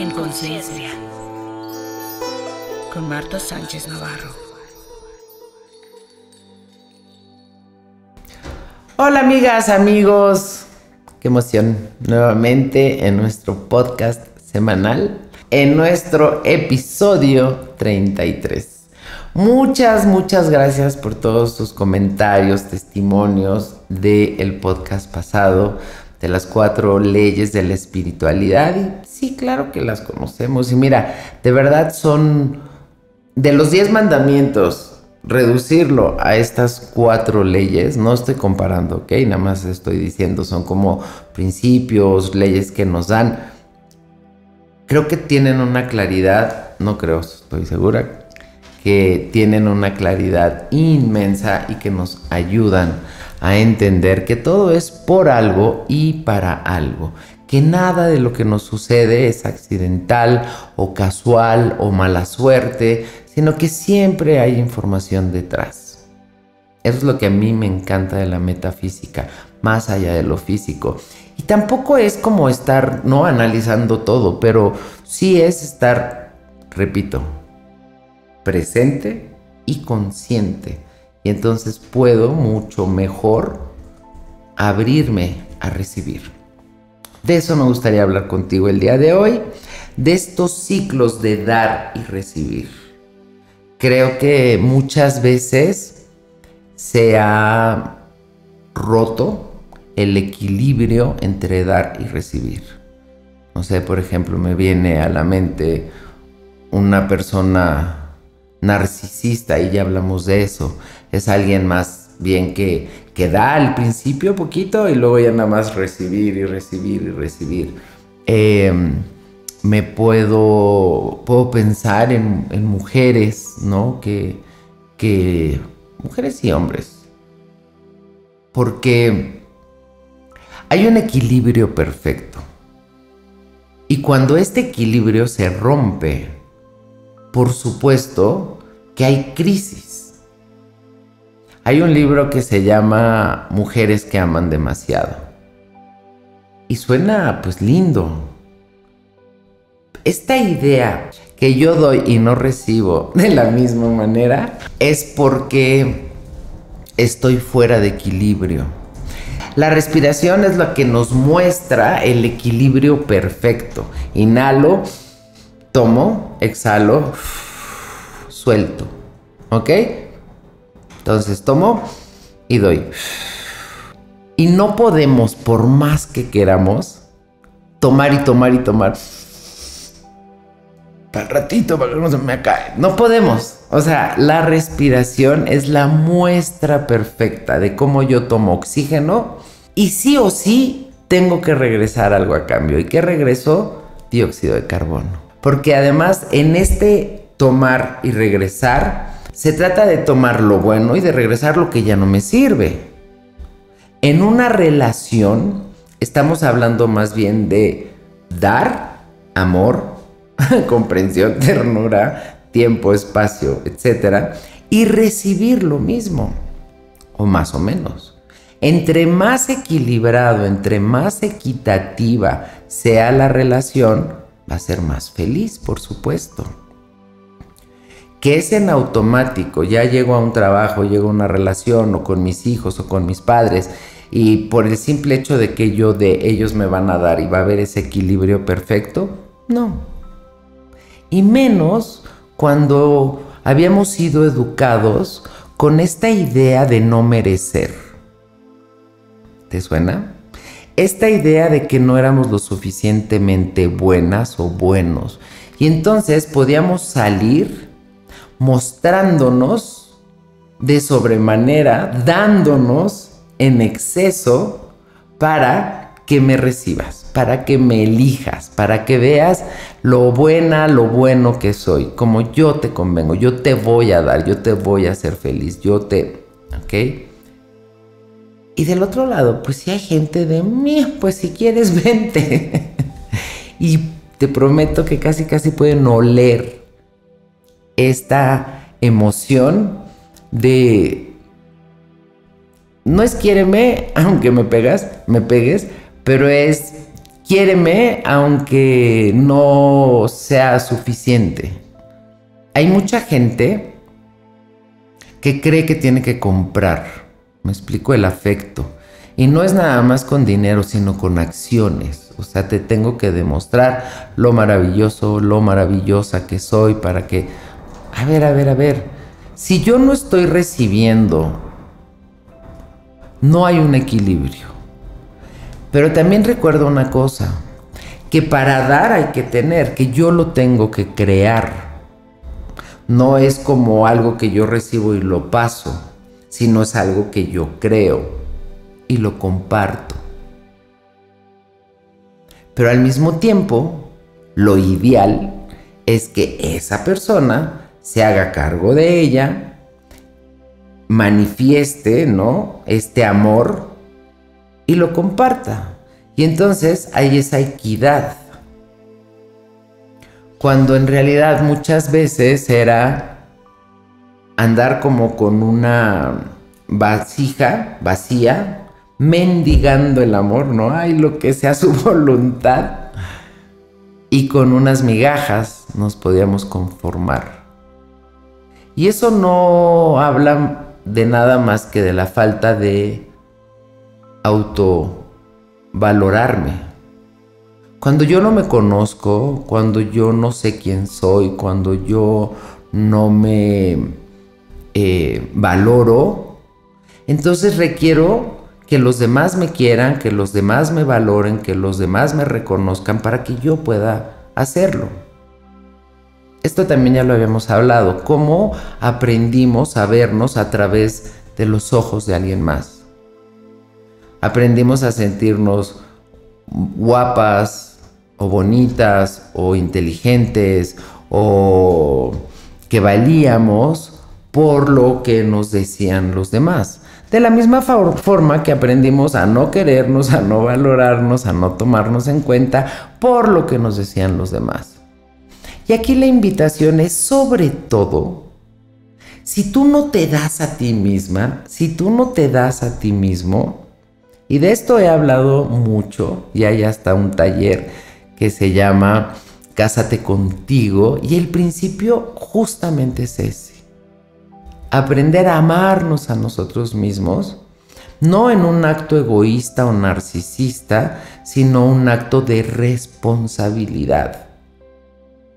En conciencia. Con Marta Sánchez Navarro. Hola amigas, amigos. Qué emoción. Nuevamente en nuestro podcast semanal. En nuestro episodio 33. Muchas, muchas gracias por todos sus comentarios, testimonios del podcast pasado, de las cuatro leyes de la espiritualidad. Y sí, claro que las conocemos. Y mira, de verdad son de los diez mandamientos. Reducirlo a estas cuatro leyes, no estoy comparando, ¿ok? Nada más estoy diciendo, son como principios, leyes que nos dan. Creo que tienen una claridad, no creo, estoy segura, que tienen una claridad inmensa y que nos ayudan a entender que todo es por algo y para algo, que nada de lo que nos sucede es accidental o casual o mala suerte, sino que siempre hay información detrás. Eso es lo que a mí me encanta de la metafísica, más allá de lo físico. Y tampoco es como estar no analizando todo, pero sí es estar, repito, presente y consciente. Y entonces puedo mucho mejor abrirme a recibir. De eso me gustaría hablar contigo el día de hoy, de estos ciclos de dar y recibir. Creo que muchas veces se ha roto el equilibrio entre dar y recibir. No sé, por ejemplo, me viene a la mente una persona narcisista, y ya hablamos de eso. Es alguien más bien que, que da al principio poquito y luego ya nada más recibir y recibir y recibir. Em, me puedo, puedo pensar en, en mujeres, ¿no? Que, que, mujeres y hombres. Porque hay un equilibrio perfecto. Y cuando este equilibrio se rompe, por supuesto que hay crisis. Hay un libro que se llama Mujeres que aman demasiado. Y suena pues lindo. Esta idea que yo doy y no recibo de la misma manera es porque estoy fuera de equilibrio. La respiración es lo que nos muestra el equilibrio perfecto. Inhalo tomo, exhalo, suelto. ¿Ok? Entonces tomo y doy. Y no podemos, por más que queramos, tomar y tomar y tomar. Para ratito, para que no se me cae. No podemos. O sea, la respiración es la muestra perfecta de cómo yo tomo oxígeno y sí o sí tengo que regresar algo a cambio. ¿Y qué regreso? Dióxido de carbono. Porque además en este tomar y regresar, se trata de tomar lo bueno y de regresar lo que ya no me sirve. En una relación estamos hablando más bien de dar amor, comprensión, ternura, tiempo, espacio, etc. Y recibir lo mismo, o más o menos. Entre más equilibrado, entre más equitativa sea la relación, va a ser más feliz, por supuesto. Que es en automático, ya llego a un trabajo, llego a una relación o con mis hijos o con mis padres y por el simple hecho de que yo de ellos me van a dar y va a haber ese equilibrio perfecto, no. Y menos cuando habíamos sido educados con esta idea de no merecer. ¿Te suena? Esta idea de que no éramos lo suficientemente buenas o buenos. Y entonces podíamos salir mostrándonos de sobremanera, dándonos en exceso para que me recibas, para que me elijas, para que veas lo buena, lo bueno que soy, como yo te convengo, yo te voy a dar, yo te voy a hacer feliz, yo te, ¿ok? Y del otro lado, pues si hay gente de mí, pues si quieres, vente. y te prometo que casi, casi pueden oler esta emoción de... No es quiéreme, aunque me pegas, me pegues, pero es quiéreme aunque no sea suficiente. Hay mucha gente que cree que tiene que comprar. Me explico el afecto. Y no es nada más con dinero, sino con acciones. O sea, te tengo que demostrar lo maravilloso, lo maravillosa que soy para que... A ver, a ver, a ver. Si yo no estoy recibiendo, no hay un equilibrio. Pero también recuerdo una cosa, que para dar hay que tener, que yo lo tengo que crear. No es como algo que yo recibo y lo paso, sino es algo que yo creo y lo comparto. Pero al mismo tiempo, lo ideal es que esa persona se haga cargo de ella, manifieste, ¿no? Este amor y lo comparta. Y entonces hay esa equidad. Cuando en realidad muchas veces era andar como con una vasija vacía, mendigando el amor, ¿no? hay lo que sea su voluntad. Y con unas migajas nos podíamos conformar. Y eso no habla de nada más que de la falta de autovalorarme. Cuando yo no me conozco, cuando yo no sé quién soy, cuando yo no me eh, valoro, entonces requiero que los demás me quieran, que los demás me valoren, que los demás me reconozcan para que yo pueda hacerlo. Esto también ya lo habíamos hablado, cómo aprendimos a vernos a través de los ojos de alguien más. Aprendimos a sentirnos guapas o bonitas o inteligentes o que valíamos por lo que nos decían los demás. De la misma forma que aprendimos a no querernos, a no valorarnos, a no tomarnos en cuenta por lo que nos decían los demás. Y aquí la invitación es sobre todo, si tú no te das a ti misma, si tú no te das a ti mismo, y de esto he hablado mucho, y hay hasta un taller que se llama Cásate contigo, y el principio justamente es ese. Aprender a amarnos a nosotros mismos, no en un acto egoísta o narcisista, sino un acto de responsabilidad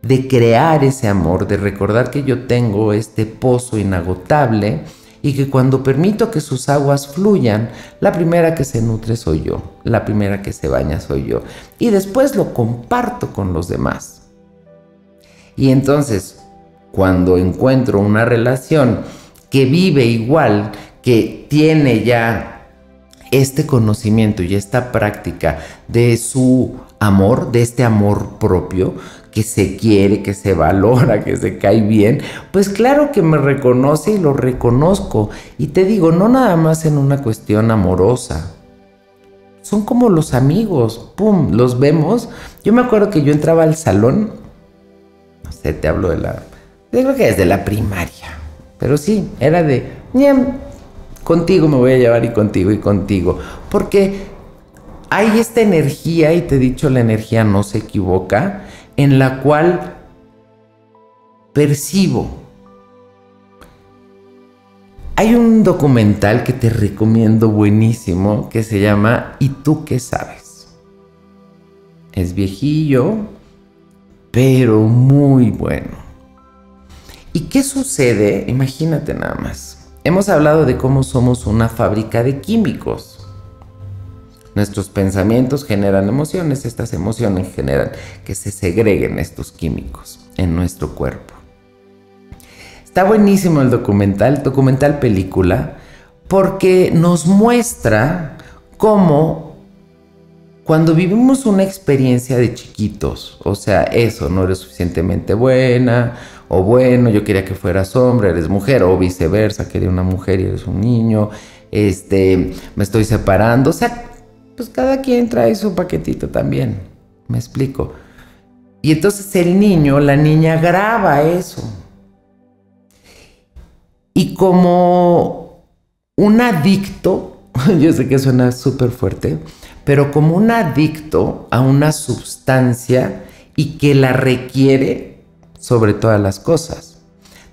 de crear ese amor, de recordar que yo tengo este pozo inagotable y que cuando permito que sus aguas fluyan, la primera que se nutre soy yo, la primera que se baña soy yo. Y después lo comparto con los demás. Y entonces, cuando encuentro una relación que vive igual, que tiene ya este conocimiento y esta práctica de su amor, de este amor propio, que se quiere, que se valora, que se cae bien, pues claro que me reconoce y lo reconozco. Y te digo, no nada más en una cuestión amorosa. Son como los amigos, ¡pum! Los vemos. Yo me acuerdo que yo entraba al salón, no sé, te hablo de la, yo creo que desde la primaria, pero sí, era de, contigo me voy a llevar y contigo y contigo, porque hay esta energía, y te he dicho, la energía no se equivoca, en la cual percibo. Hay un documental que te recomiendo buenísimo que se llama ¿Y tú qué sabes? Es viejillo, pero muy bueno. ¿Y qué sucede? Imagínate nada más. Hemos hablado de cómo somos una fábrica de químicos. Nuestros pensamientos generan emociones, estas emociones generan que se segreguen estos químicos en nuestro cuerpo. Está buenísimo el documental, documental película, porque nos muestra cómo cuando vivimos una experiencia de chiquitos, o sea, eso, no eres suficientemente buena, o bueno, yo quería que fueras hombre, eres mujer, o viceversa, quería una mujer y eres un niño, este, me estoy separando, o sea, pues cada quien trae su paquetito también. Me explico. Y entonces el niño, la niña graba eso. Y como un adicto, yo sé que suena súper fuerte, pero como un adicto a una sustancia y que la requiere sobre todas las cosas.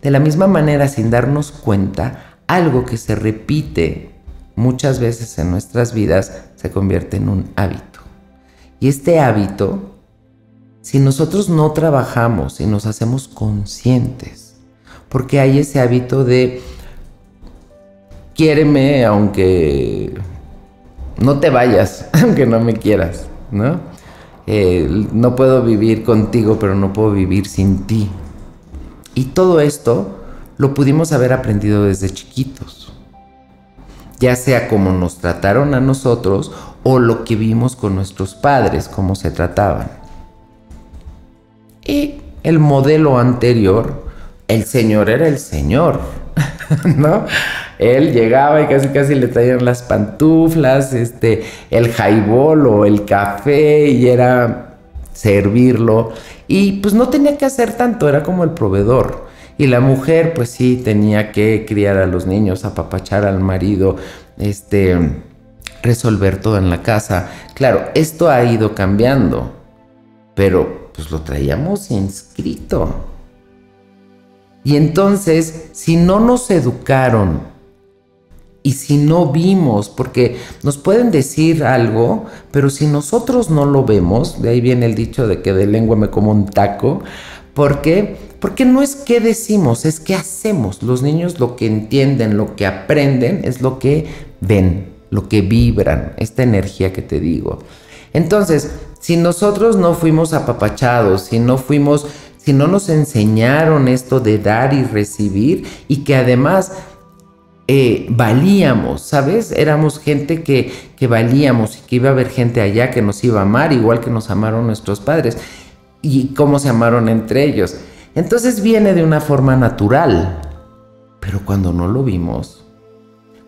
De la misma manera, sin darnos cuenta, algo que se repite muchas veces en nuestras vidas se convierte en un hábito. Y este hábito, si nosotros no trabajamos y nos hacemos conscientes, porque hay ese hábito de quiéreme aunque no te vayas, aunque no me quieras, ¿no? Eh, no puedo vivir contigo, pero no puedo vivir sin ti. Y todo esto lo pudimos haber aprendido desde chiquitos, ya sea como nos trataron a nosotros o lo que vimos con nuestros padres, cómo se trataban. Y el modelo anterior, el Señor era el Señor, ¿no? Él llegaba y casi casi le traían las pantuflas, este, el jaibol o el café y era servirlo. Y pues no tenía que hacer tanto, era como el proveedor. Y la mujer pues sí tenía que criar a los niños, apapachar al marido, este, resolver todo en la casa. Claro, esto ha ido cambiando, pero pues lo traíamos inscrito. Y entonces, si no nos educaron y si no vimos, porque nos pueden decir algo, pero si nosotros no lo vemos, de ahí viene el dicho de que de lengua me como un taco, ¿por qué? Porque no es que decimos, es que hacemos. Los niños lo que entienden, lo que aprenden, es lo que ven, lo que vibran, esta energía que te digo. Entonces, si nosotros no fuimos apapachados, si no fuimos, si no nos enseñaron esto de dar y recibir, y que además eh, valíamos, ¿sabes? Éramos gente que, que valíamos y que iba a haber gente allá que nos iba a amar, igual que nos amaron nuestros padres y cómo se amaron entre ellos. Entonces viene de una forma natural, pero cuando no lo vimos,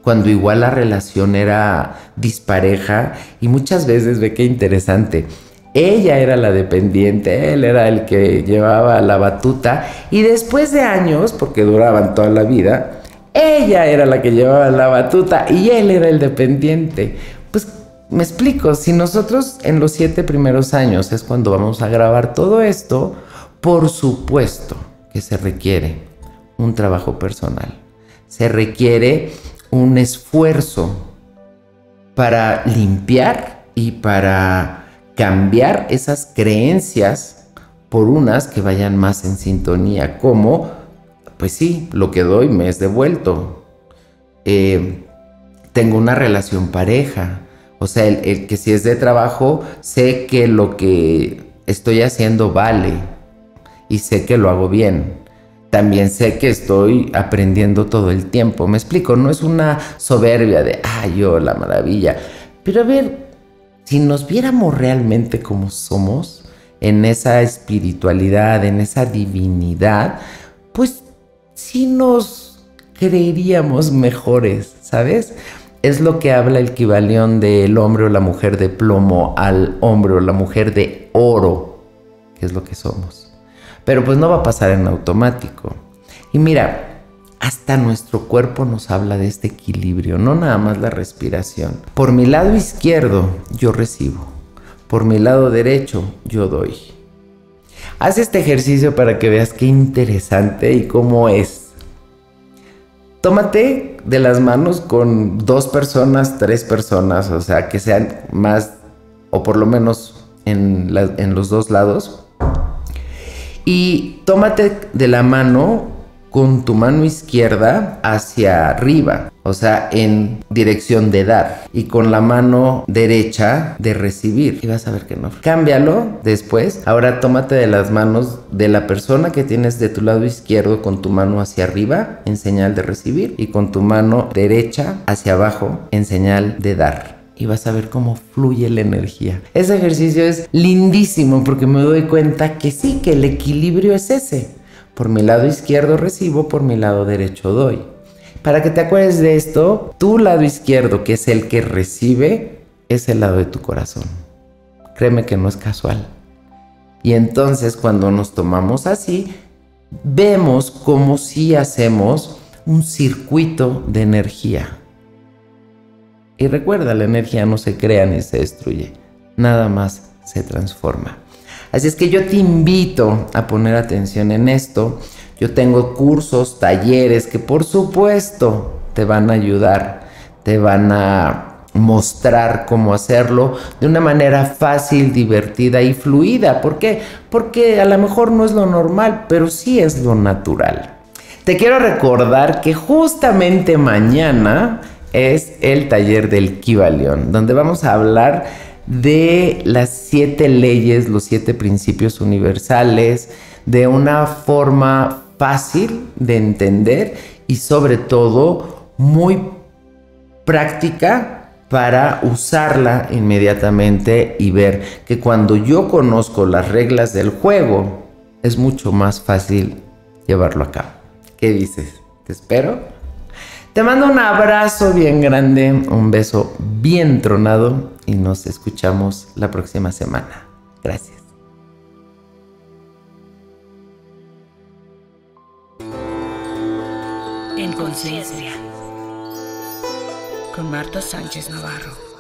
cuando igual la relación era dispareja y muchas veces ve qué interesante. Ella era la dependiente, él era el que llevaba la batuta y después de años, porque duraban toda la vida, ella era la que llevaba la batuta y él era el dependiente. Pues me explico, si nosotros en los siete primeros años es cuando vamos a grabar todo esto, por supuesto que se requiere un trabajo personal. Se requiere un esfuerzo para limpiar y para cambiar esas creencias por unas que vayan más en sintonía, como pues sí, lo que doy me es devuelto. Eh, tengo una relación pareja. O sea, el, que si es de trabajo, sé que lo que estoy haciendo vale y sé que lo hago bien. También sé que estoy aprendiendo todo el tiempo. Me explico, no es una soberbia de, ay, yo, la maravilla. Pero a ver, si nos viéramos realmente como somos, en esa espiritualidad, en esa divinidad, pues si nos creeríamos mejores, ¿sabes? Es lo que habla el equivalión del hombre o la mujer de plomo al hombre o la mujer de oro, que es lo que somos. Pero pues no va a pasar en automático. Y mira, hasta nuestro cuerpo nos habla de este equilibrio, no nada más la respiración. Por mi lado izquierdo yo recibo, por mi lado derecho yo doy. Haz este ejercicio para que veas qué interesante y cómo es. Tómate de las manos con dos personas, tres personas, o sea, que sean más, o por lo menos en, los dos lados. Y tómate de la mano con tu mano izquierda hacia arriba, o sea, en dirección de dar, y con la mano derecha de recibir. Y vas a ver que no. Cámbialo después. Ahora tómate de las manos de la persona que tienes de tu lado izquierdo con tu mano hacia arriba en señal de recibir y con tu mano derecha hacia abajo en señal de dar y vas a ver cómo fluye la energía. Ese ejercicio es lindísimo porque me doy cuenta que sí, que el equilibrio es ese. Por mi lado izquierdo recibo, por mi lado derecho doy. Para que te acuerdes de esto, tu lado izquierdo, que es el que recibe, es el lado de tu corazón. Créeme que no es casual. Y entonces cuando nos tomamos así, vemos como si hacemos un circuito de energía. Y recuerda, la energía no se crea ni se destruye, nada más se transforma. Así es que yo te invito a poner atención en esto. Yo tengo cursos, talleres que por supuesto te van a ayudar, te van a mostrar cómo hacerlo de una manera fácil, divertida y fluida. ¿Por qué? Porque a lo mejor no es lo normal, pero sí es lo natural. Te quiero recordar que justamente mañana es el taller del Kibalión, donde vamos a hablar de las siete leyes, los siete principios universales, de una forma fácil de entender y sobre todo muy práctica para usarla inmediatamente y ver que cuando yo conozco las reglas del juego, es mucho más fácil llevarlo a cabo. ¿Qué dices? ¿Te espero? Te mando un abrazo bien grande, un beso bien tronado y nos escuchamos la próxima semana. Gracias. En conciencia. Con Marta Sánchez Navarro.